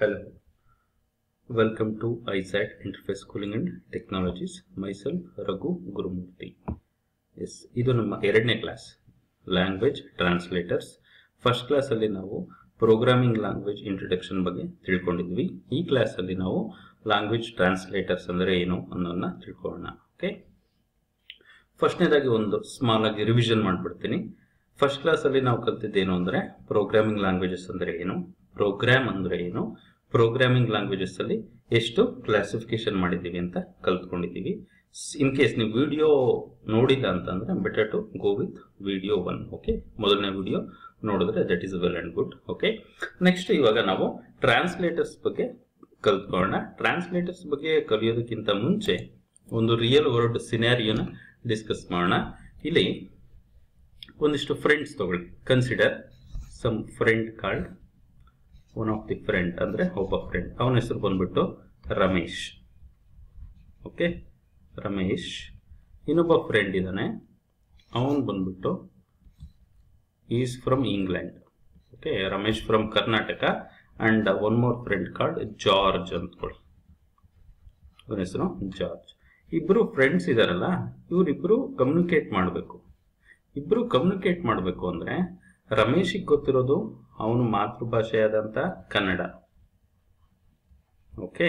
Hello. Welcome to ISAT Interface cooling and Technologies. Myself, Raghu Gurumurthy. Yes ಇದು ನಮ್ಮ ಎರಡನೇ class language translators first ಕ್ಲಾಸಲ್ಲಿ ನಾವು programming language introduction ಬಗ್ಗೆ ತಿಳ್ಕೊಂಡಿದ್ವಿ. ಈ ಕ್ಲಾಸಲ್ಲಿ ನಾವು ಲ್ಯಾಂಗ್ವೇಜ್ ಟ್ರಾನ್ಸ್ಲೇಟರ್ಸ್ ಅಂದರೆ ಏನು ಅನ್ನೋದನ್ನ ತಿಳ್ಕೊಳ್ಳೋಣ. ಓಕೆ ಫಸ್ಟ್ನೇದಾಗಿ ಒಂದು ಸ್ಮಾಲ್ ಆಗಿ ರಿವಿಷನ್ ಮಾಡಿಬಿಡ್ತೀನಿ. ಫಸ್ಟ್ ಕ್ಲಾಸಲ್ಲಿ ನಾವು ಕಲ್ತಿದ್ದೇನು ಅಂದರೆ ಪ್ರೋಗ್ರಾಮಿಂಗ್ ಲ್ಯಾಂಗ್ವೇಜಸ್ ಅಂದರೆ ಏನು? ಪ್ರೋಗ್ರಾಮ್ ಅಂದರೆ ಏನು? ಪ್ರೋಗ್ರಾಮಿಂಗ್ ಲ್ಯಾಂಗ್ವೇಜಸ್ ಅಲ್ಲಿ ಎಷ್ಟು ಕ್ಲಾಸಿಫಿಕೇಶನ್ ಮಾಡಿದ್ದೀವಿ ಅಂತ ಕಲ್ತ್ಕೊಂಡಿದ್ದೀವಿ. ಇನ್ ಕೇಸ್ ನೀವು ವಿಡಿಯೋ ನೋಡಿಲ್ಲ ಅಂತಂದರೆ better to go with video one okay ಮೊದಲನೇ ವಿಡಿಯೋ ನೋಡಿದ್ರೆ that is well and good okay next ಇವಾಗ ನಾವು ಟ್ರಾನ್ಸ್ಲೇಟರ್ಸ್ ಬಗ್ಗೆ ಕಲ್ತ್ಕೊಳ್ಳೋಣ. ಟ್ರಾನ್ಸ್ಲೇಟರ್ಸ್ ಬಗ್ಗೆ ಕಲಿಯೋದಕ್ಕಿಂತ ಮುಂಚೆ ಒಂದು ರಿಯಲ್ ವರ್ಲ್ಡ್ ಸಿನಾರಿಯೋನ ಡಿಸ್ಕಸ್ ಮಾಡೋಣ. ಇಲ್ಲಿ ಒಂದಿಷ್ಟು ಫ್ರೆಂಡ್ಸ್ ತಗೊಳ್ಳಿ. Consider some friend card one of the friend ಅಂದರೆ ಒಬ್ಬ ಫ್ರೆಂಡ್ ಅವನ ಹೆಸರು ಬಂದ್ಬಿಟ್ಟು ರಮೇಶ್. ಓಕೆ ರಮೇಶ್. ಇನ್ನೊಬ್ಬ ಫ್ರೆಂಡ್ ಇದ್ದಾನೆ. ಅವನು ಬಂದ್ಬಿಟ್ಟು is from England. Okay Ramesh from Karnataka. And one more friend card George ಅಂದ್ಕೊಳ್ಳಿ. ಅವನ ಹೆಸರು ಜಾರ್ಜ್. ಇಬ್ಬರು ಫ್ರೆಂಡ್ಸ್ ಇದ್ದಾರಲ್ಲ ಇವರಿಬ್ಬರು ಕಮ್ಯುನಿಕೇಟ್ ಮಾಡಬೇಕು. ಇಬ್ಬರು ಕಮ್ಯುನಿಕೇಟ್ ಮಾಡಬೇಕು ಅಂದರೆ ರಮೇಶಿಗೆ ಗೊತ್ತಿರೋದು ಅವನ ಮಾತೃಭಾಷೆಯಾದಂಥ ಕನ್ನಡ. ಓಕೆ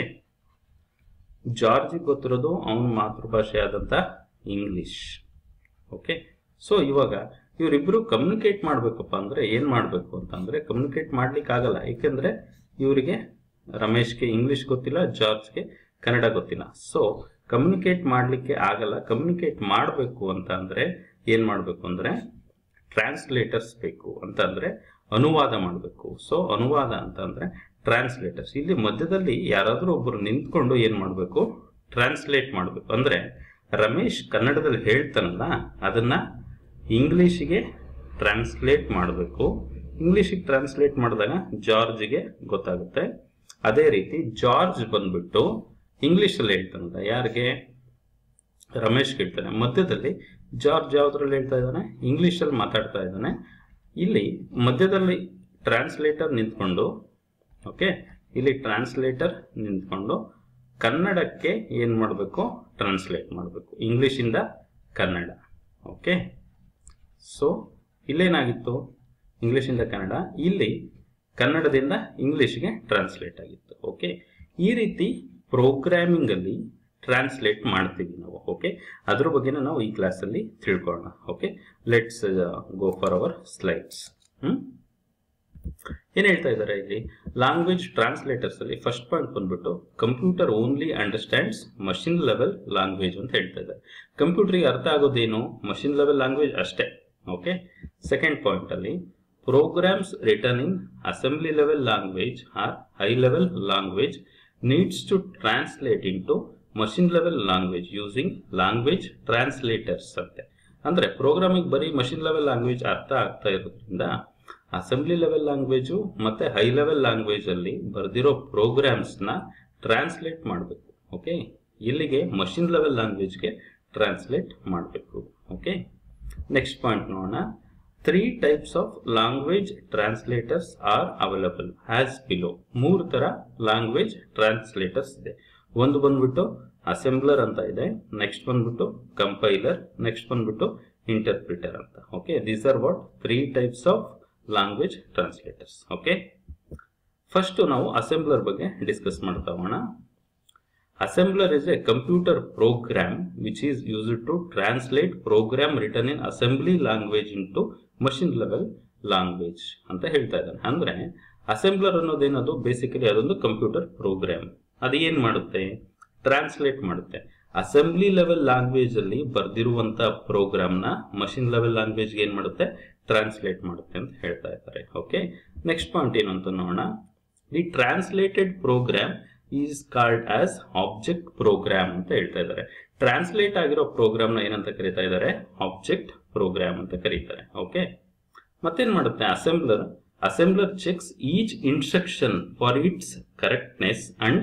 ಜಾರ್ಜಿಗೆ ಗೊತ್ತಿರೋದು ಅವನ ಮಾತೃಭಾಷೆಯಾದಂಥ ಇಂಗ್ಲಿಷ್. ಓಕೆ ಸೊ ಇವಾಗ ಇವರಿಬ್ಬರು ಕಮ್ಯುನಿಕೇಟ್ ಮಾಡಬೇಕಪ್ಪ ಅಂದರೆ ಏನು ಮಾಡಬೇಕು ಅಂತಂದರೆ ಕಮ್ಯುನಿಕೇಟ್ ಮಾಡ್ಲಿಕ್ಕೆ ಆಗಲ್ಲ. ಏಕೆಂದರೆ ಇವರಿಗೆ ರಮೇಶ್ಗೆ ಇಂಗ್ಲಿಷ್ ಗೊತ್ತಿಲ್ಲ, ಜಾರ್ಜ್ಗೆ ಕನ್ನಡ ಗೊತ್ತಿಲ್ಲ. ಸೊ ಕಮ್ಯುನಿಕೇಟ್ ಮಾಡಲಿಕ್ಕೆ ಆಗಲ್ಲ. ಕಮ್ಯುನಿಕೇಟ್ ಮಾಡಬೇಕು ಅಂತ ಅಂದರೆ ಏನು ಮಾಡಬೇಕು ಅಂದರೆ ಟ್ರಾನ್ಸ್ಲೇಟರ್ಸ್ ಬೇಕು ಅಂತಂದರೆ ಅನುವಾದ ಮಾಡಬೇಕು. ಸೊ ಅನುವಾದ ಅಂತಂದರೆ ಟ್ರಾನ್ಸ್ಲೇಟರ್ಸ್ ಇಲ್ಲಿ ಮಧ್ಯದಲ್ಲಿ ಯಾರಾದರೂ ಒಬ್ಬರು ನಿಂತ್ಕೊಂಡು ಏನು ಮಾಡಬೇಕು? ಟ್ರಾನ್ಸ್ಲೇಟ್ ಮಾಡಬೇಕು. ಅಂದರೆ ರಮೇಶ್ ಕನ್ನಡದಲ್ಲಿ ಹೇಳ್ತಾನಲ್ಲ, ಅದನ್ನ ಇಂಗ್ಲೀಷಿಗೆ ಟ್ರಾನ್ಸ್ಲೇಟ್ ಮಾಡಬೇಕು. ಇಂಗ್ಲೀಷಿಗೆ ಟ್ರಾನ್ಸ್ಲೇಟ್ ಮಾಡಿದಾಗ ಜಾರ್ಜ್ಗೆ ಗೊತ್ತಾಗುತ್ತೆ. ಅದೇ ರೀತಿ ಜಾರ್ಜ್ ಬಂದ್ಬಿಟ್ಟು ಇಂಗ್ಲೀಷಲ್ಲಿ ಹೇಳ್ತಾನಲ್ಲ, ಯಾರಿಗೆ? ರಮೇಶ್ ಹೇಳ್ತಾನೆ. ಮಧ್ಯದಲ್ಲಿ ಜಾರ್ಜ್ ಯಾವುದ್ರಲ್ಲಿ ಹೇಳ್ತಾ ಇದ್ದಾನೆ? ಇಂಗ್ಲೀಷಲ್ಲಿ ಮಾತಾಡ್ತಾ ಇದ್ದಾನೆ. ಇಲ್ಲಿ ಮಧ್ಯದಲ್ಲಿ ಟ್ರಾನ್ಸ್ಲೇಟರ್ ನಿಂತ್ಕೊಂಡು ಓಕೆ ಇಲ್ಲಿ ಟ್ರಾನ್ಸ್ಲೇಟರ್ ನಿಂತ್ಕೊಂಡು ಕನ್ನಡಕ್ಕೆ ಏನು ಮಾಡಬೇಕು? ಟ್ರಾನ್ಸ್ಲೇಟ್ ಮಾಡಬೇಕು. ಇಂಗ್ಲೀಷಿಂದ ಕನ್ನಡ ಓಕೆ ಸೊ ಇಲ್ಲೇನಾಗಿತ್ತು? ಇಂಗ್ಲೀಷಿಂದ ಕನ್ನಡ. ಇಲ್ಲಿ ಕನ್ನಡದಿಂದ ಇಂಗ್ಲೀಷ್ಗೆ ಟ್ರಾನ್ಸ್ಲೇಟ್ ಆಗಿತ್ತು ಓಕೆ ಈ ರೀತಿ ಪ್ರೋಗ್ರಾಮಿಂಗಲ್ಲಿ ಟ್ರಾನ್ಸ್ಲೇಟ್ ಮಾಡ್ತೀವಿ ನಾವು ಓಕೆ ಅದ್ರ ಬಗ್ಗೆನೂ ನಾವು ಈ ಕ್ಲಾಸಲ್ಲಿ ತಿಳ್ಕೊಳ್ಳೋಣ okay let's go for our slides hmm? ಏನ್ ಹೇಳ್ತಾ ಇದ್ದಾರೆ ಇಲ್ಲಿ? ಲ್ಯಾಂಗ್ವೇಜ್ ಟ್ರಾನ್ಸ್ಲೇಟರ್ಸ್ ಅಲ್ಲಿ ಫಸ್ಟ್ ಪಾಯಿಂಟ್ ಬಂದ್ಬಿಟ್ಟು computer only understands machine level language ಅಂತ ಹೇಳ್ತಾ ಇದ್ದಾರೆ. ಕಂಪ್ಯೂಟರ್ಗೆ ಅರ್ಥ ಆಗೋದೇನು? ಮಷಿನ್ ಲೆವೆಲ್ ಲ್ಯಾಂಗ್ವೇಜ್ ಅಷ್ಟೇ ಓಕೆ ಸೆಕೆಂಡ್ ಪಾಯಿಂಟ್ ಅಲ್ಲಿ programs written in assembly level language or high level language needs to translate into machine level language using language translators ಅಂತೆ. ಅಂದ್ರೆ ಪ್ರೋಗ್ರಾಮಿಂಗ್ ಬರೀ ಮಷಿನ್ ಲೆವೆಲ್ ಲ್ಯಾಂಗ್ವೇಜ್ ಅರ್ಥ ಆಗ್ತಾ ಇರೋದ್ರಿಂದ ಅಸೆಂಬ್ಲಿ ಲೆವೆಲ್ ಲ್ಯಾಂಗ್ವೇಜು ಮತ್ತೆ high level language ಅಲ್ಲಿ ಬರೆದಿರೋ ಪ್ರೋಗ್ರಾಮ್ಸ್ನ ಟ್ರಾನ್ಸ್ಲೇಟ್ ಮಾಡಬೇಕು ಓಕೆ ಇಲ್ಲಿಗೆ ಮಷಿನ್ ಲೆವೆಲ್ ಲ್ಯಾಂಗ್ವೇಜ್ಗೆ ಟ್ರಾನ್ಸ್ಲೇಟ್ ಮಾಡಬೇಕು ಓಕೆ ನೆಕ್ಸ್ಟ್ ಪಾಯಿಂಟ್ ನೋಡೋಣ. Three types of language translators are available as below ಮೂರು ತರ ಲ್ಯಾಂಗ್ವೇಜ್ ಟ್ರಾನ್ಸ್ಲೇಟರ್ಸ್ ಇದೆ. ಒಂದು ಬಂದ್ಬಿಟ್ಟು ಅಸೆಂಬ್ಲರ್ ಅಂತ ಇದೆ ನೆಕ್ಸ್ಟ್ ಬಂದ್ಬಿಟ್ಟು ಕಂಪೈಲರ್ ನೆಕ್ಸ್ಟ್ ಬಂದ್ಬಿಟ್ಟು ಇಂಟರ್ಪ್ರಿಟರ್ ಅಂತ. Okay these are what three types of language translators okay first ನಾವು ಅಸೆಂಬ್ಲರ್ ಬಗ್ಗೆ ಡಿಸ್ಕಸ್ ಮಾಡ್ತಾ ಹೋಗೋಣ. Assembler is a computer program which is use to translate program return in assembly language into machine level language ಅಂತ ಹೇಳ್ತಾ ಇದ್ದಾನೆ. ಅಂದ್ರೆ assembler ಅನ್ನೋದೇನದು basically ಅದೊಂದು ಕಂಪ್ಯೂಟರ್ ಪ್ರೋಗ್ರಾಮ್ ಅದು ಏನು ಮಾಡುತ್ತೆ? ಟ್ರಾನ್ಸ್ಲೇಟ್ ಮಾಡುತ್ತೆ. ಅಸೆಂಬ್ಲಿ ಲೆವೆಲ್ ಲ್ಯಾಂಗ್ವೇಜ್ ಅಲ್ಲಿ ಬರ್ದಿರುವಂತ ಪ್ರೋಗ್ರಾಮ್ನ ಮಷಿನ್ ಲೆವೆಲ್ ಲ್ಯಾಂಗ್ವೇಜ್ ಏನು ಮಾಡುತ್ತೆ? ಟ್ರಾನ್ಸ್ಲೇಟ್ ಮಾಡುತ್ತೆ ಅಂತ ಹೇಳ್ತಾ ಇದ್ದಾರೆ. ಓಕೆ ನೆಕ್ಸ್ಟ್ ಪಾಯಿಂಟ್ ಏನು ಅಂತ ನೋಡೋಣ. The translated program is called as object program ಅಂತ ಹೇಳ್ತಾ ಇದ್ದಾರೆ. ಟ್ರಾನ್ಸ್ಲೇಟ್ ಆಗಿರೋ ಪ್ರೋಗ್ರಾಮ್ನ ಏನಂತ ಕರೀತಾ ಇದ್ದಾರೆ? ಆಬ್ಜೆಕ್ಟ್ ಪ್ರೋಗ್ರಾಮ್ ಅಂತ ಕರೀತಾರೆ. ಓಕೆ ಮತ್ತೇನ್ ಮಾಡುತ್ತೆ? Assembler assembler checks each instruction for its correctness and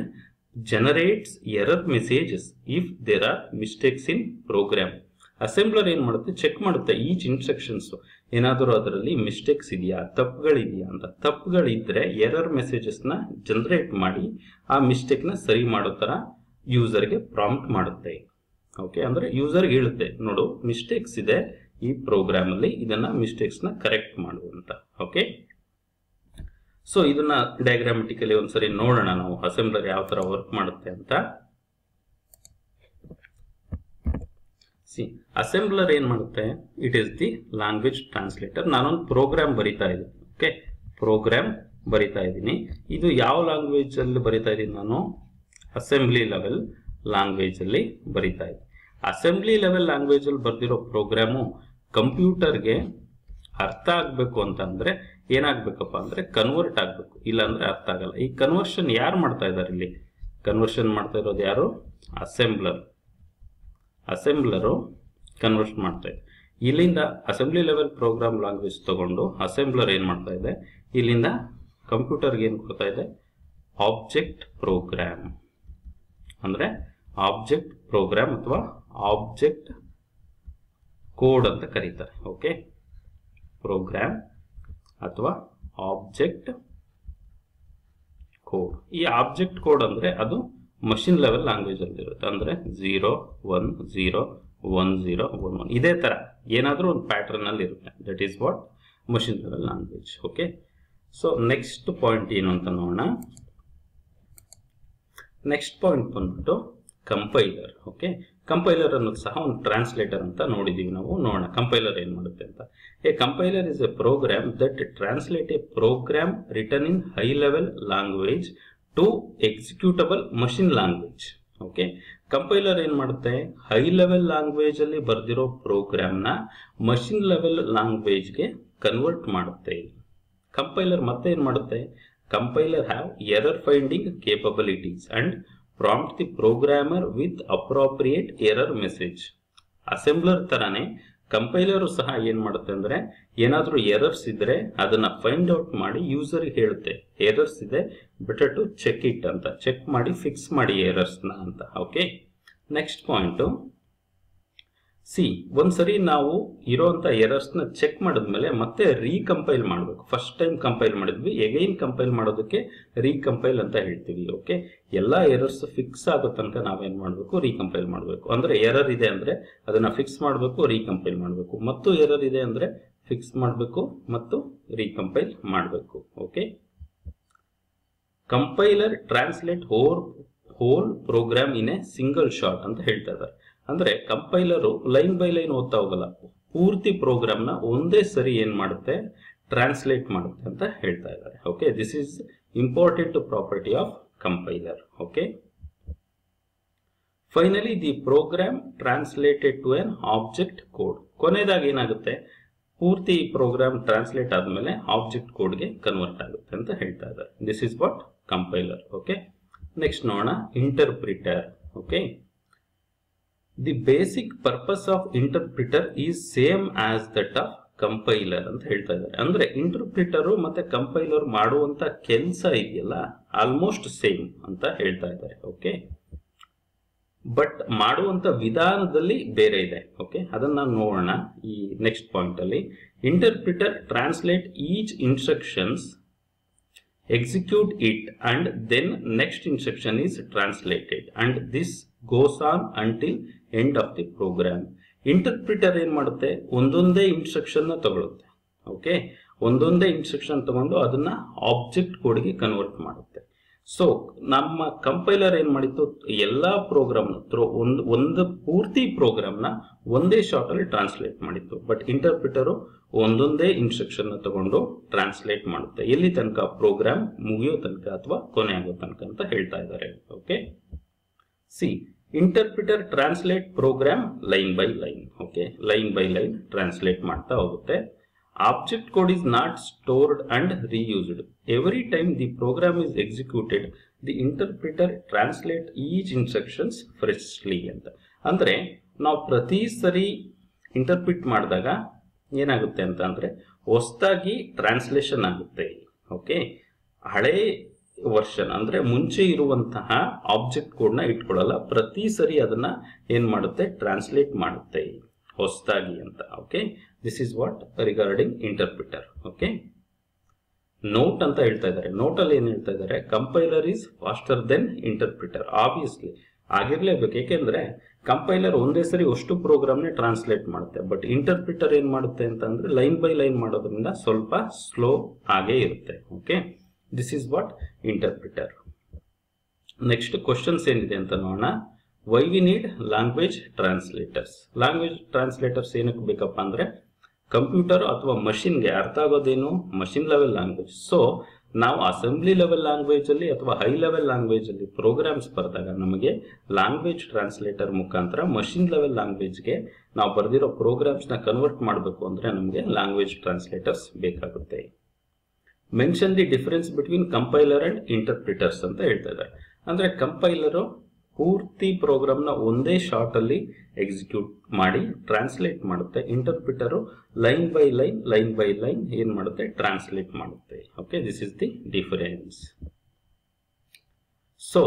generates error messages if there are mistakes in program assembler ಏನು ಮಾಡುತ್ತೆ? ಚೆಕ್ ಮಾಡುತ್ತೆ ಈಚ್ ಇನ್ಸ್ಟ್ರಕ್ಷನ್ಸ್ ಏನಾದರೂ ಅದರಲ್ಲಿ ಮಿಸ್ಟೇಕ್ಸ್ ಇದೆಯಾ? ತಪ್ಪುಗಳಿದೆಯಾ ಅಂತ. ತಪ್ಪುಗಳಿದ್ರೆ ಎರರ್ ಮೆಸೇಜಸ್ನ ಜನರೇಟ್ ಮಾಡಿ ಆ ಮಿಸ್ಟೇಕ್ನ ಸರಿ ಮಾಡೋ ಥರ ಯೂಸರ್ಗೆ ಪ್ರಾಂಪ್ಟ್ ಮಾಡುತ್ತೆ. ಓಕೆ ಅಂದರೆ ಯೂಸರ್ಗೆ ಹೇಳುತ್ತೆ, ನೋಡು ಮಿಸ್ಟೇಕ್ಸ್ ಇದೆ ಈ ಪ್ರೋಗ್ರಾಮಲ್ಲಿ ಇದನ್ನು ಮಿಸ್ಟೇಕ್ಸ್ನ ಕರೆಕ್ಟ್ ಮಾಡು ಅಂತ. ಓಕೆ ಸೊ ಇದನ್ನ ಡಯಾಗ್ರಾಮೆಟಿಕಲಿ ಒಂದ್ಸರಿ ನೋಡೋಣ ನಾವು ಅಸೆಂಬ್ಲರ್ ಯಾವ ತರ ವರ್ಕ್ ಮಾಡುತ್ತೆ ಅಂತ. ಸಿ ಅಸೆಂಬ್ಲರ್ ಏನ್ ಮಾಡುತ್ತೆ? It is the language translator ನಾನೊಂದು ಪ್ರೋಗ್ರಾಮ್ ಬರಿತಾ ಇದ್ದೀನಿ ಓಕೆ ಪ್ರೋಗ್ರಾಮ್ ಬರಿತಾ ಇದ್ದೀನಿ. ಇದು ಯಾವ ಲ್ಯಾಂಗ್ವೇಜ್ ಅಲ್ಲಿ ಬರಿತಾ ಇದ್ದೀನಿ ನಾನು? ಅಸೆಂಬ್ಲಿ ಲೆವೆಲ್ ಲ್ಯಾಂಗ್ವೇಜ್ ಅಲ್ಲಿ ಬರಿತಾ ಇದ್ದೀನಿ. ಅಸೆಂಬ್ಲಿ ಲೆವೆಲ್ ಲ್ಯಾಂಗ್ವೇಜ್ ಅಲ್ಲಿ ಬರ್ದಿರೋ ಪ್ರೋಗ್ರಾಮು ಕಂಪ್ಯೂಟರ್ಗೆ ಅರ್ಥ ಆಗಬೇಕು ಅಂತಂದ್ರೆ ಏನಾಗ್ಬೇಕಪ್ಪ ಅಂದರೆ ಕನ್ವರ್ಟ್ ಆಗಬೇಕು. ಇಲ್ಲಾಂದರೆ ಅರ್ಥ ಆಗಲ್ಲ. ಈ ಕನ್ವರ್ಷನ್ ಯಾರು ಮಾಡ್ತಾ ಇದ್ದಾರೆ ಇಲ್ಲಿ? ಕನ್ವರ್ಷನ್ ಮಾಡ್ತಾ ಇರೋದು ಯಾರು? ಅಸೆಂಬ್ಲರ್ ಅಸೆಂಬ್ಲರು ಕನ್ವರ್ಟ್ ಮಾಡ್ತಾ ಇದೆ. ಇಲ್ಲಿಂದ ಅಸೆಂಬ್ಲಿ ಲೆವೆಲ್ ಪ್ರೋಗ್ರಾಮ್ ಲ್ಯಾಂಗ್ವೇಜ್ ತಗೊಂಡು ಅಸೆಂಬ್ಲರ್ ಏನು ಮಾಡ್ತಾ ಇದೆ? ಇಲ್ಲಿಂದ ಕಂಪ್ಯೂಟರ್ಗೆ ಏನು ಕೊಡ್ತಾ ಇದೆ? ಆಬ್ಜೆಕ್ಟ್ ಪ್ರೋಗ್ರಾಮ್ ಅಂದರೆ ಆಬ್ಜೆಕ್ಟ್ ಪ್ರೋಗ್ರಾಮ್ ಅಥವಾ ಆಬ್ಜೆಕ್ಟ್ ಕೋಡ್ ಅಂತ ಕರೀತಾರೆ. ಓಕೆ ಪ್ರೋಗ್ರಾಮ್ ಅಥವಾ ಆಬ್ಜೆಕ್ಟ್ ಕೋಡ್ ಈ ಆಬ್ಜೆಕ್ಟ್ ಕೋಡ್ ಅಂದ್ರೆ ಅದು ಮಷಿನ್ ಲೆವೆಲ್ ಲ್ಯಾಂಗ್ವೇಜ್ ಅಲ್ಲಿ ಇರುತ್ತೆ. ಅಂದ್ರೆ zero one zero one zero one one ಇದೇ ತರ ಏನಾದರೂ ಒಂದು ಪ್ಯಾಟರ್ನ್ ಅಲ್ಲಿ ಇರುತ್ತೆ. That is what machine level language okay so next point ಏನು ಅಂತ ನೋಡೋಣ. ನೆಕ್ಸ್ಟ್ ಪಾಯಿಂಟ್ ಬಂದ್ಬಿಟ್ಟು ಕಂಪೈಲರ್ ಓಕೆ ಕಂಪೈಲರ್ ಅನ್ನೋದು ಸಹ ಒಂದು ಟ್ರಾನ್ಸ್ಲೇಟರ್ ಅಂತ ನೋಡಿದೀವಿ ನಾವು. ನೋಡೋಣ ಕಂಪೈಲರ್ ಏನು ಮಾಡುತ್ತೆ ಅಂತ. A compiler is a program that translate a program return in high level language to executable machine language okay compiler ಏನು ಮಾಡುತ್ತೆ? ಹೈ ಲೆವೆಲ್ ಲ್ಯಾಂಗ್ವೇಜ್ ಅಲ್ಲಿ ಬರ್ದಿರೋ ಪ್ರೋಗ್ರಾಮ್ನ ಮಷಿನ್ ಲೆವೆಲ್ ಲ್ಯಾಂಗ್ವೇಜ್ಗೆ ಕನ್ವರ್ಟ್ ಮಾಡುತ್ತೆ. ಕಂಪೈಲರ್ ಮತ್ತೆ ಏನು ಮಾಡುತ್ತೆ? Compiler have error finding capabilities and prompt the programmer with appropriate error message. Assembler ಥರನೇ ಕಂಪೈಲರು ಸಹ ಏನು ಮಾಡುತ್ತೆ ಅಂದರೆ ಏನಾದರೂ ಎರರ್ಸ್ ಇದ್ದರೆ ಅದನ್ನು ಫೈಂಡ್ ಔಟ್ ಮಾಡಿ ಯೂಸರ್ಗೆ ಹೇಳುತ್ತೆ. ಎರರ್ಸ್ ಇದೆ, ಬೆಟರ್ ಟು ಚೆಕ್ ಇಟ್ ಅಂತ. ಚೆಕ್ ಮಾಡಿ, ಫಿಕ್ಸ್ ಮಾಡಿ ಎರರ್ಸ್ ಅಂತ. ಓಕೆ? Next point. ಸಿ, ಒಂದ್ಸರಿ ನಾವು ಇರೋವಂಥ ಎರರ್ಸ್ನ ಚೆಕ್ ಮಾಡಿದ್ಮೇಲೆ ಮತ್ತೆ ರೀಕಂಪೈಲ್ ಮಾಡಬೇಕು. ಫಸ್ಟ್ ಟೈಮ್ ಕಂಪೈಲ್ ಮಾಡಿದ್ವಿ ಎಗೈನ್ ಕಂಪೈಲ್ ಮಾಡೋದಕ್ಕೆ ರೀಕಂಪೈಲ್ ಅಂತ ಹೇಳ್ತೀವಿ ಓಕೆ ಎಲ್ಲ ಎರರ್ಸ್ ಫಿಕ್ಸ್ ಆಗೋ ತನಕ ನಾವೇನು ಮಾಡಬೇಕು? ರೀಕಂಪೈಲ್ ಮಾಡಬೇಕು. ಅಂದ್ರೆ ಎರರ್ ಇದೆ ಅಂದ್ರೆ ಅದನ್ನ ಫಿಕ್ಸ್ ಮಾಡಬೇಕು, ರೀಕಂಪೈಲ್ ಮಾಡಬೇಕು. ಮತ್ತು ಎರರ್ ಇದೆ ಅಂದ್ರೆ ಫಿಕ್ಸ್ ಮಾಡಬೇಕು ಮತ್ತು ರೀಕಂಪೈಲ್ ಮಾಡಬೇಕು okay compiler translate whole whole program in a single shot ಅಂತ ಹೇಳ್ತಾ ಇದ್ದಾರೆ. ಅಂದ್ರೆ ಕಂಪೈಲರು ಲೈನ್ ಬೈ ಲೈನ್ ಓದ್ತಾ ಹೋಗಲ್ಲ. ಪೂರ್ತಿ ಪ್ರೋಗ್ರಾಮ್ನ ಒಂದೇ ಸರಿ ಏನ್ ಮಾಡುತ್ತೆ? ಟ್ರಾನ್ಸ್ಲೇಟ್ ಮಾಡುತ್ತೆ ಅಂತ ಹೇಳ್ತಾ ಇದ್ದಾರೆ. Okay this is important property of compiler okay finally the program translated to an object code ಕೊನೆಯದಾಗಿ ಏನಾಗುತ್ತೆ? ಪೂರ್ತಿ ಪ್ರೋಗ್ರಾಮ್ ಟ್ರಾನ್ಸ್ಲೇಟ್ ಆದ್ಮೇಲೆ ಆಬ್ಜೆಕ್ಟ್ ಕೋಡ್ಗೆ ಕನ್ವರ್ಟ್ ಆಗುತ್ತೆ ಅಂತ ಹೇಳ್ತಾ ಇದ್ದಾರೆ. This is what compiler okay next ನೋಡೋಣ. Interpreter okay the basic purpose of interpreter is same as that of compiler ಅಂತ ಹೇಳ್ತಾ ಇದ್ದಾರೆ. ಅಂದ್ರೆ ಇಂಟರ್ಪ್ರಿಟರು ಮತ್ತೆ ಕಂಪೈಲರ್ ಮಾಡುವಂತ ಕೆಲಸ ಇದೆಯಲ್ಲ ಆಲ್ಮೋಸ್ಟ್ ಸೇಮ್ ಅಂತ ಹೇಳ್ತಾ ಇದ್ದಾರೆ ಓಕೆ ಬಟ್ ಮಾಡುವಂತ ವಿಧಾನದಲ್ಲಿ ಬೇರೆ ಇದೆ ಓಕೆ ಅದನ್ನ ನೋಡೋಣ ಈ ನೆಕ್ಸ್ಟ್ ಪಾಯಿಂಟ್ ಅಲ್ಲಿ. Interpreter translate each instructions execute it and then next instruction is translated and this goes on until end of the program interpreter ಏನು ಮಾಡುತ್ತೆ? ಒಂದೊಂದೇ ಇನ್ಸ್ಟ್ರಕ್ಷನ್ನ ತಗೊಳುತ್ತೆ. ಓಕೆ ಒಂದೊಂದೇ ಇನ್ಸ್ಟ್ರಕ್ಷನ್ ತಗೊಂಡು ಅದನ್ನ ಆಬ್ಜೆಕ್ಟ್ ಕೋಡ್ಗೆ ಕನ್ವರ್ಟ್ ಮಾಡುತ್ತೆ. ಸೊ ನಮ್ಮ ಕಂಪೈಲರ್ ಏನ್ ಮಾಡಿತ್ತು? ಎಲ್ಲಾ ಪ್ರೋಗ್ರಾಮ್ ಒಂದು ಒಂದು ಪೂರ್ತಿ ಪ್ರೋಗ್ರಾಮ್ನ ಒಂದೇ ಶಾರ್ಟ್ ಅಲ್ಲಿ ಟ್ರಾನ್ಸ್ಲೇಟ್ ಮಾಡಿತ್ತು. ಬಟ್ ಇಂಟರ್ಪ್ರಿಟರ್ ಒಂದೊಂದೇ ಇನ್ಸ್ಟ್ರಕ್ಷನ್ ತಗೊಂಡು ಟ್ರಾನ್ಸ್ಲೇಟ್ ಮಾಡುತ್ತೆ. ಎಲ್ಲಿ ತನಕ? ಪ್ರೋಗ್ರಾಮ್ ಮುಗಿಯೋ ತನಕ ಅಥವಾ ಕೊನೆ ಆಗೋ ತನಕ ಅಂತ ಹೇಳ್ತಾ ಇದ್ದಾರೆ. Okay see interpreter translate program line by line okay line by line translate ಮಾಡ್ತಾ ಹೋಗುತ್ತೆ. Object code is not stored and reused every time the program is executed the interpreter translate each instructions freshly ಅಂತ. ಅಂದರೆ, ನಾವು ಪ್ರತಿ ಸರಿ interpret ಮಾಡಿದಾಗ ಏನಾಗುತ್ತೆ ಅಂತ ಅಂದರೆ, ಹೊಸದಾಗಿ ಟ್ರಾನ್ಸ್ಲೇಷನ್ ಆಗುತ್ತೆ. ಓಕೆ ಹಳೆ ವರ್ಷನ್. ಅಂದ್ರೆ ಮುಂಚೆ ಇರುವಂತಹ ಆಬ್ಜೆಕ್ಟ್ ಕೋಡ್ನ ಇಟ್ಕೊಳ್ಳಲ್ಲ. ಪ್ರತಿ ಸರಿ ಅದನ್ನ ಏನ್ ಮಾಡುತ್ತೆ? ಟ್ರಾನ್ಸ್ಲೇಟ್ ಮಾಡುತ್ತೆ. ಹೊಸದಾಗಿ ಅಂತ. Okay this is what regarding interpreter okay note ಅಂತ ಹೇಳ್ತಾ ಇದ್ದಾರೆ. ಅಲ್ಲಿ ಏನು ಹೇಳ್ತಾ ಇದ್ದಾರೆ? Compiler is faster than interpreter obviously ಆಗಿರ್ಲೇಬೇಕು. ಏಕೆಂದ್ರೆ ಕಂಪೈಲರ್ ಒಂದೇ ಸರಿ ಅಷ್ಟು ಪ್ರೋಗ್ರಾಮ್ನೇ ಟ್ರಾನ್ಸ್ಲೇಟ್ ಮಾಡುತ್ತೆ. ಬಟ್ ಇಂಟರ್ಪ್ರಿಟರ್ ಏನು ಮಾಡುತ್ತೆ ಅಂತಂದ್ರೆ ಲೈನ್ ಬೈ ಲೈನ್ ಮಾಡೋದ್ರಿಂದ ಸ್ವಲ್ಪ ಸ್ಲೋ ಆಗೇ ಇರುತ್ತೆ. Okay this is what interpreter next questions ಏನಿದೆ ಅಂತ ನೋಡೋಣ. Why we need language translators language translators ಏನಕ್ಕೆ ಬೇಕಪ್ಪ ಅಂದರೆ ಕಂಪ್ಯೂಟರ್ ಅಥವಾ ಮಷಿನ್ಗೆ ಅರ್ಥ ಆಗೋದೇನು? ಮಷಿನ್ ಲೆವೆಲ್ ಲ್ಯಾಂಗ್ವೇಜ್ ಸೊ ನಾವು ಅಸೆಂಬ್ಲಿ ಲೆವೆಲ್ ಲ್ಯಾಂಗ್ವೇಜ್ ಅಥವಾ ಹೈ ಲೆವೆಲ್ ಲ್ಯಾಂಗ್ವೇಜ್ ಪ್ರೋಗ್ರಾಮ್ಸ್ ಬರೆದಾಗ ನಮಗೆ ಲ್ಯಾಂಗ್ವೇಜ್ ಟ್ರಾನ್ಸ್ಲೇಟರ್ ಮುಖಾಂತರ ಮಷಿನ್ ಲೆವೆಲ್ ಲ್ಯಾಂಗ್ವೇಜ್ಗೆ ನಾವು ಬರೆದಿರೋ ಪ್ರೋಗ್ರಾಮ್ಸ್ನ ಕನ್ವರ್ಟ್ ಮಾಡಬೇಕು ಅಂದರೆ ನಮಗೆ ಲ್ಯಾಂಗ್ವೇಜ್ ಟ್ರಾನ್ಸ್ಲೇಟರ್ಸ್ ಬೇಕಾಗುತ್ತೆ. Mention the difference between compiler and interpreters ಅಂತ ಹೇಳ್ತಾ ಇದ್ದಾರೆ. ಅಂದ್ರೆ ಕಂಪೈಲರು ಪೂರ್ತಿ ಪ್ರೋಗ್ರಾಮ್ನ ಒಂದೇ ಶಾರ್ಟ್ ಅಲ್ಲಿ ಎಕ್ಸಿಕ್ಯೂಟ್ ಮಾಡಿ ಟ್ರಾನ್ಸ್ಲೇಟ್ ಮಾಡುತ್ತೆ. Interpreter line by line line by line ಏನು ಮಾಡುತ್ತೆ? ಟ್ರಾನ್ಸ್ಲೇಟ್ ಮಾಡುತ್ತೆ. Okay this is the difference so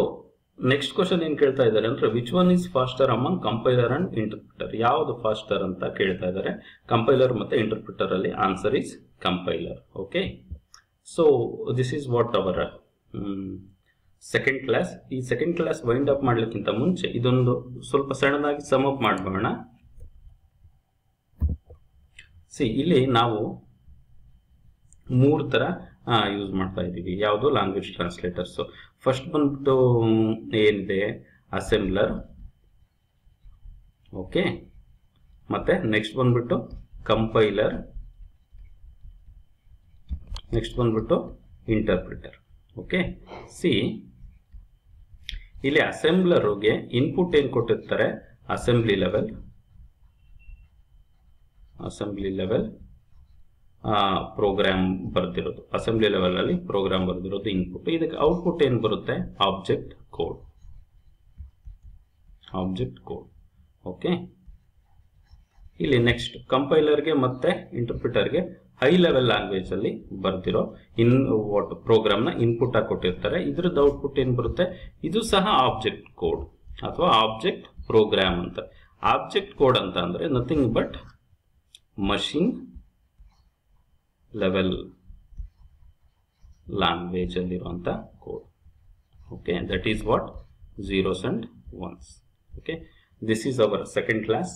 next question ಏನು ಕೇಳ್ತಾ ಇದ್ದಾರೆ ಅಂದ್ರೆ which one is faster among compiler and interpreter ಯಾವುದು ಫಾಸ್ಟರ್ ಅಂತ ಕೇಳ್ತಾ ಇದ್ದಾರೆ. ಕಂಪೈಲರ್ ಮತ್ತೆ ಇಂಟರ್ಪ್ರಿಟರಲ್ಲಿ answer is compiler okay so this is what our second class ಈ ಸೆಕೆಂಡ್ ಕ್ಲಾಸ್ ವೈಂಡ್ ಅಪ್ ಮಾಡ್ಲಿಕ್ಕಿಂತ ಮುಂಚೆ ಇದೊಂದು ಸ್ವಲ್ಪ ಸಣ್ಣದಾಗಿ ಸಮ್ ಅಪ್ ಮಾಡ್ಬೋಣ. ಸಿ ಇಲ್ಲಿ ನಾವು ಮೂರು ತರ ಯೂಸ್ ಮಾಡ್ತಾ ಇದ್ದೀವಿ. ಯಾವುದು? ಲ್ಯಾಂಗ್ವೇಜ್ ಟ್ರಾನ್ಸ್ಲೇಟರ್ಸು ಫಸ್ಟ್ ಬಂದ್ಬಿಟ್ಟು ಏನಿದೆ? ಅಸೆಂಬ್ಲರ್ ಓಕೆ ಮತ್ತೆ ನೆಕ್ಸ್ಟ್ ಬಂದ್ಬಿಟ್ಟು ಕಂಪೈಲರ್ ನೆಕ್ಸ್ಟ್ ಬಂದ್ಬಿಟ್ಟು ಇಂಟರ್ಪ್ರಿಟರ್ ಓಕೆ ಸಿ ಇಲ್ಲಿ ಅಸೆಂಬ್ಲರ್ಗೆ ಇನ್ಪುಟ್ ಏನು ಕೊಟ್ಟಿರ್ತಾರೆ? Assembly level assembly level program ಬರ್ದಿರೋದು. Assembly ಲೆವೆಲಲ್ಲಿ ಪ್ರೋಗ್ರಾಮ್ ಬರೆದಿರೋದು ಇನ್ಪುಟ್ ಇದಕ್ಕೆ ಔಟ್ಪುಟ್ ಏನು ಬರುತ್ತೆ? Object code object code okay ಇಲ್ಲಿ ನೆಕ್ಸ್ಟ್ ಕಂಪೈಲರ್ಗೆ ಮತ್ತೆ ಇಂಟರ್ಪ್ರಿಟರ್ಗೆ ಹೈ ಲೆವೆಲ್ ಲ್ಯಾಂಗ್ವೇಜ್ ಅಲ್ಲಿ ಬರ್ತಿರೋ ಇನ್ ವಾಟ್ ಪ್ರೋಗ್ರಾಮ್ನ ಇನ್ಪುಟ್ ಆಗಿ ಕೊಟ್ಟಿರ್ತಾರೆ. ಇದ್ರದ್ದು ಔಟ್ಪುಟ್ ಏನ್ ಬರುತ್ತೆ? ಇದು ಸಹ ಆಬ್ಜೆಕ್ಟ್ ಕೋಡ್ ಅಥವಾ ಆಬ್ಜೆಕ್ಟ್ ಪ್ರೋಗ್ರಾಮ್ ಅಂತ. ಆಬ್ಜೆಕ್ಟ್ ಕೋಡ್ ಅಂತ ಅಂದ್ರೆ nothing but machine level language ಅಲ್ಲಿರುವಂತ code okay that is what zeros and ones okay this is our second class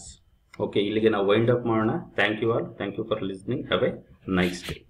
okay ಇಲ್ಲಿಗೆ ನಾವು ವೈಂಡ್ ಅಪ್ ಮಾಡೋಣ. Thank you all thank you for listening have nice. day